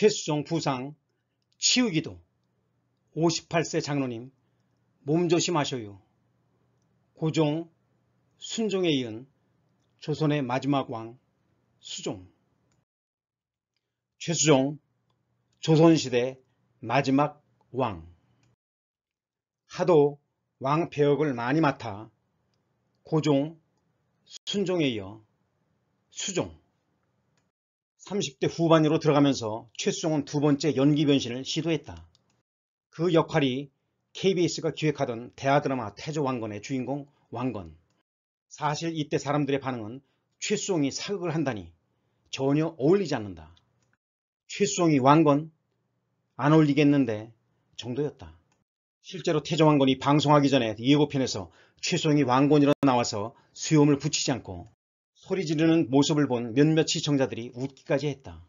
최수종 부상 치우기도 58세 장로님 몸조심하셔요. 고종 순종에 이은 조선의 마지막 왕 수종. 최수종 조선시대 마지막 왕. 하도 왕 배역을 많이 맡아 고종 순종에 이어 수종 30대 후반으로 들어가면서 최수종은 두 번째 연기 변신을 시도했다. 그 역할이 KBS가 기획하던 대하드라마 태조왕건의 주인공 왕건. 사실 이때 사람들의 반응은 최수종이 사극을 한다니 전혀 어울리지 않는다. 최수종이 왕건? 안 어울리겠는데 정도였다. 실제로 태조왕건이 방송하기 전에 예고편에서 최수종이 왕건이라 나와서 수염을 붙이지 않고 소리 지르는 모습을 본 몇몇 시청자들이 웃기까지 했다.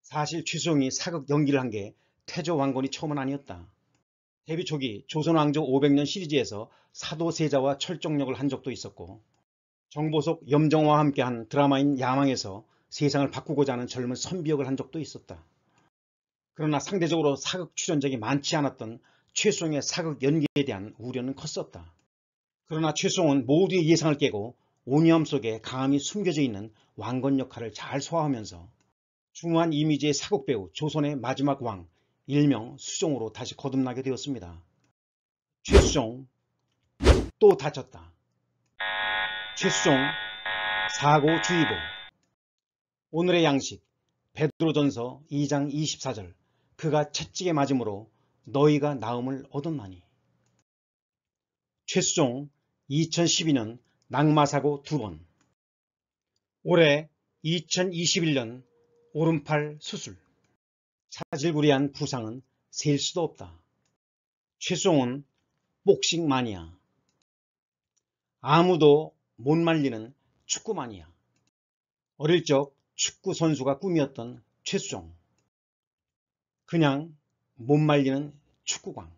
사실 최수종이 사극 연기를 한 게 태조 왕건이 처음은 아니었다. 데뷔 초기 조선왕조 500년 시리즈에서 사도세자와 철종역을 한 적도 있었고 정보석 염정화와 함께한 드라마인 야망에서 세상을 바꾸고자 하는 젊은 선비역을 한 적도 있었다. 그러나 상대적으로 사극 출연적이 많지 않았던 최수종의 사극 연기에 대한 우려는 컸었다. 그러나 최수종은 모두의 예상을 깨고 오니엄 속에 강함이 숨겨져 있는 왕건 역할을 잘 소화하면서 중후한 이미지의 사극배우 조선의 마지막 왕 일명 수종으로 다시 거듭나게 되었습니다. 최수종 또 다쳤다. 최수종 사고 주의보 오늘의 양식 베드로전서 2장 24절 그가 채찍에 맞음으로 너희가 나음을 얻었나니 최수종 2012년 낙마사고 두번. 올해 2021년 오른팔 수술. 차질구리한 부상은 셀 수도 없다. 최수종은 복싱 마니아. 아무도 못 말리는 축구 마니아. 어릴 적 축구 선수가 꿈이었던 최수종 그냥 못 말리는 축구광.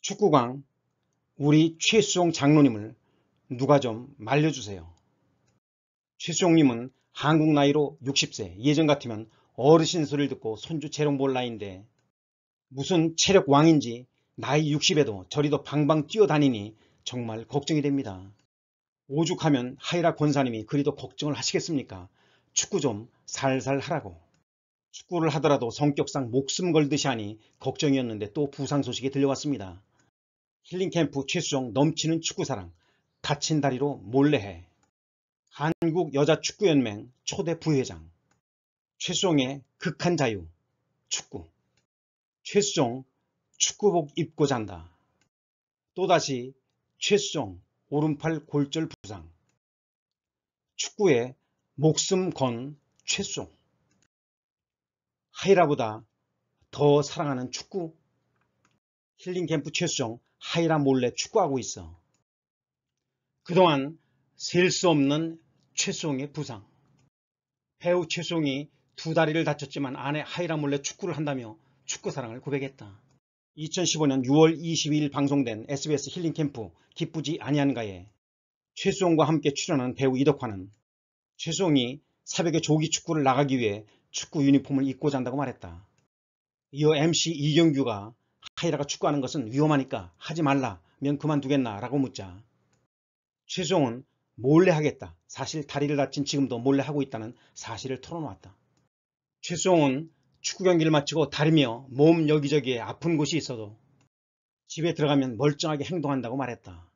축구광 우리 최수종 장로님을 누가 좀 말려주세요. 최수종님은 한국 나이로 60세 예전 같으면 어르신 소리를 듣고 손주 재롱 볼 나이인데 무슨 체력 왕인지 나이 60에도 저리도 방방 뛰어다니니 정말 걱정이 됩니다. 오죽하면 하이라 권사님이 그리도 걱정을 하시겠습니까? 축구 좀 살살 하라고. 축구를 하더라도 성격상 목숨 걸듯이 하니 걱정이었는데 또 부상 소식이 들려왔습니다. 힐링캠프 최수종 넘치는 축구사랑 갇힌 다리로 몰래 해. 한국여자축구연맹 초대 부회장. 최수종의 극한 자유 축구. 최수종 축구복 입고 잔다. 또다시 최수종 오른팔 골절 부상. 축구에 목숨 건 최수종. 하이라보다 더 사랑하는 축구. 힐링캠프 최수종 하이라 몰래 축구하고 있어. 그동안 셀 수 없는 최수홍의 부상. 배우 최수홍이 두 다리를 다쳤지만 아내 하이라 몰래 축구를 한다며 축구 사랑을 고백했다. 2015년 6월 22일 방송된 SBS 힐링 캠프 기쁘지 아니한가에 최수홍과 함께 출연한 배우 이덕화는 최수홍이 새벽에 조기 축구를 나가기 위해 축구 유니폼을 입고 잔다고 말했다. 이어 MC 이경규가 하이라가 축구하는 것은 위험하니까 하지 말라 면 그만두겠나 라고 묻자 최수종은 몰래 하겠다. 사실 다리를 다친 지금도 몰래 하고 있다는 사실을 털어놓았다. 최수종은 축구 경기를 마치고 다리며 몸 여기저기에 아픈 곳이 있어도 집에 들어가면 멀쩡하게 행동한다고 말했다.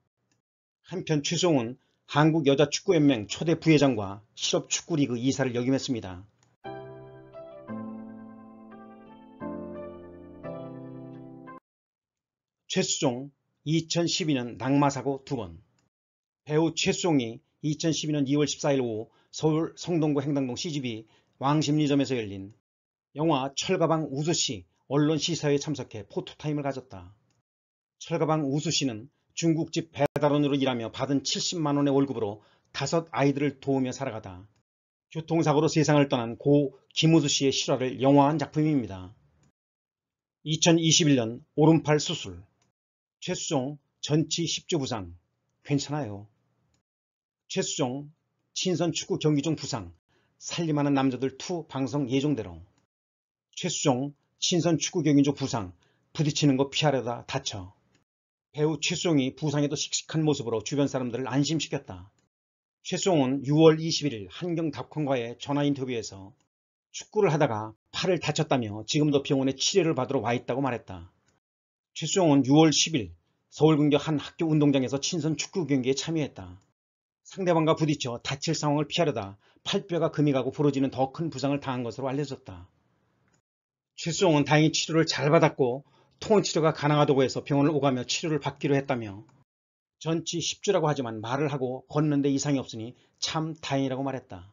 한편 최수종은 한국여자축구연맹 초대 부회장과 실업축구리그 이사를 역임했습니다. 최수종 2012년 낙마사고 두번 배우 최수종이 2012년 2월 14일 오후 서울 성동구 행당동 CGV 왕십리점에서 열린 영화 철가방 우수씨 언론 시사회에 참석해 포토타임을 가졌다. 철가방 우수씨는 중국집 배달원으로 일하며 받은 70만원의 월급으로 다섯 아이들을 도우며 살아가다 교통사고로 세상을 떠난 고 김우수 씨의 실화를 영화한 작품입니다. 2021년 오른팔 수술 최수종 전치 10주 부상 괜찮아요. 최수종 친선 축구 경기 중 부상 살림하는 남자들 투 방송 예정대로 최수종 친선 축구 경기 중 부상 부딪히는 거 피하려다 다쳐 배우 최수종이 부상에도 씩씩한 모습으로 주변 사람들을 안심시켰다. 최수종은 6월 21일 한경 닷컴과의 전화 인터뷰에서 축구를 하다가 팔을 다쳤다며 지금도 병원에 치료를 받으러 와 있다고 말했다. 최수종은 6월 10일 서울 근교 한 학교 운동장에서 친선 축구 경기에 참여했다. 상대방과 부딪혀 다칠 상황을 피하려다 팔뼈가 금이 가고 부러지는 더 큰 부상을 당한 것으로 알려졌다. 최수종은 다행히 치료를 잘 받았고 통원 치료가 가능하다고 해서 병원을 오가며 치료를 받기로 했다며 전치 10주라고 하지만 말을 하고 걷는데 이상이 없으니 참 다행이라고 말했다.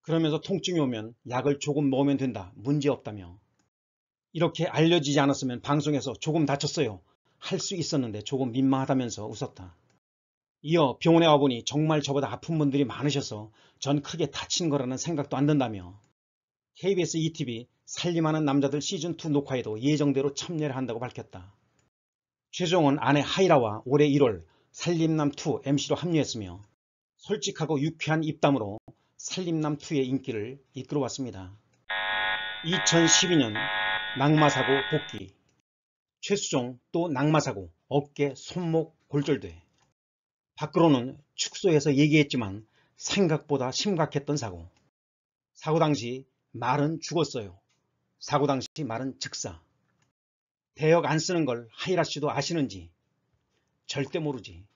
그러면서 통증이 오면 약을 조금 먹으면 된다. 문제없다며. 이렇게 알려지지 않았으면 방송에서 조금 다쳤어요. 할 수 있었는데 조금 민망하다면서 웃었다. 이어 병원에 와보니 정말 저보다 아픈 분들이 많으셔서 전 크게 다친 거라는 생각도 안 든다며 KBS ETV 살림하는 남자들 시즌2 녹화에도 예정대로 참여를 한다고 밝혔다. 최종은 아내 하이라와 올해 1월 살림남2 MC로 합류했으며 솔직하고 유쾌한 입담으로 살림남2의 인기를 이끌어왔습니다. 2012년 낙마사고 복귀 최수종 또 낙마사고 어깨 손목 골절돼 밖으로는 축소해서 얘기했지만 생각보다 심각했던 사고 사고 당시 말은 죽었어요. 사고 당시 말은 즉사 대역 안 쓰는 걸 하이라 씨도 아시는지 절대 모르지.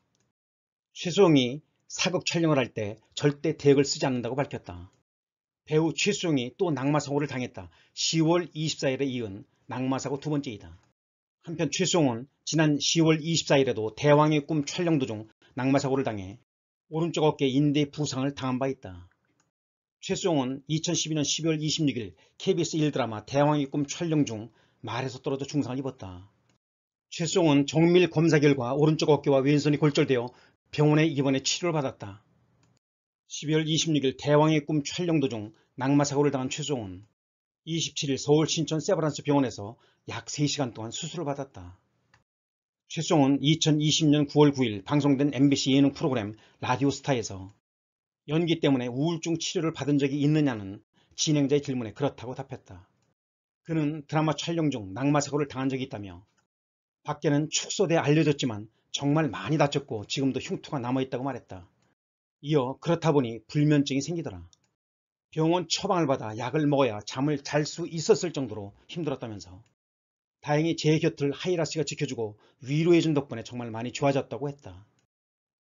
최수종이 사극 촬영을 할 때 절대 대역을 쓰지 않는다고 밝혔다. 배우 최수종이 또 낙마사고를 당했다. 10월 24일에 이은 낙마사고 두 번째이다. 한편 최수종은 지난 10월 24일에도 대왕의 꿈 촬영 도중 낙마사고를 당해 오른쪽 어깨 인대 부상을 당한 바 있다. 최수종은 2012년 12월 26일 KBS 1드라마 대왕의 꿈 촬영 중 말에서 떨어져 중상을 입었다. 최수종은 정밀 검사 결과 오른쪽 어깨와 왼손이 골절되어 병원에 입원해 치료를 받았다. 12월 26일 대왕의 꿈 촬영 도중 낙마 사고를 당한 최수종은 27일 서울 신촌 세브란스 병원에서 약 3시간 동안 수술을 받았다. 최수종은 2020년 9월 9일 방송된 MBC 예능 프로그램 라디오스타에서 연기 때문에 우울증 치료를 받은 적이 있느냐는 진행자의 질문에 그렇다고 답했다. 그는 드라마 촬영 중 낙마 사고를 당한 적이 있다며 밖에는 축소돼 알려졌지만 정말 많이 다쳤고 지금도 흉터가 남아있다고 말했다. 이어 그렇다 보니 불면증이 생기더라. 병원 처방을 받아 약을 먹어야 잠을 잘 수 있었을 정도로 힘들었다면서 다행히 제 곁을 하이라 씨가 지켜주고 위로해준 덕분에 정말 많이 좋아졌다고 했다.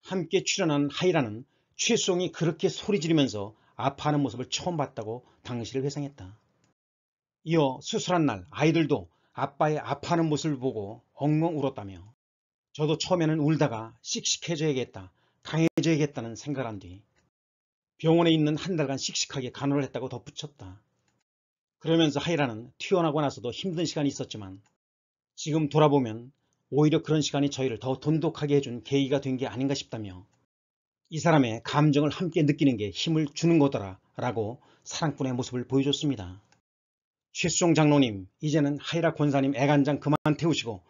함께 출연한 하이라는 최수종이 그렇게 소리 지르면서 아파하는 모습을 처음 봤다고 당시를 회상했다. 이어 수술한 날 아이들도 아빠의 아파하는 모습을 보고 엉엉 울었다며 저도 처음에는 울다가 씩씩해져야겠다, 강해져야겠다는 생각을 한 뒤 병원에 있는 한 달간 씩씩하게 간호를 했다고 덧붙였다. 그러면서 하이라는 튀어나고 나서도 힘든 시간이 있었지만 지금 돌아보면 오히려 그런 시간이 저희를 더 돈독하게 해준 계기가 된 게 아닌가 싶다며 이 사람의 감정을 함께 느끼는 게 힘을 주는 거더라 라고 사랑꾼의 모습을 보여줬습니다. 최수종 장로님 이제는 하이라 권사님 애간장 그만 태우시고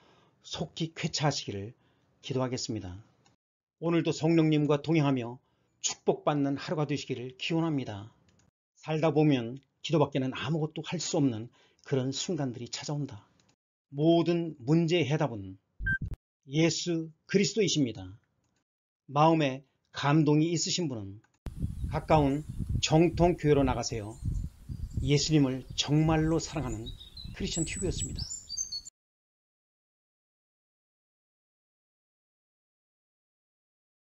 속히 쾌차하시기를 기도하겠습니다. 오늘도 성령님과 동행하며 축복받는 하루가 되시기를 기원합니다. 살다 보면 기도밖에는 아무것도 할 수 없는 그런 순간들이 찾아온다. 모든 문제의 해답은 예수 그리스도이십니다. 마음에 감동이 있으신 분은 가까운 정통교회로 나가세요. 예수님을 정말로 사랑하는 크리스천 튜브였습니다.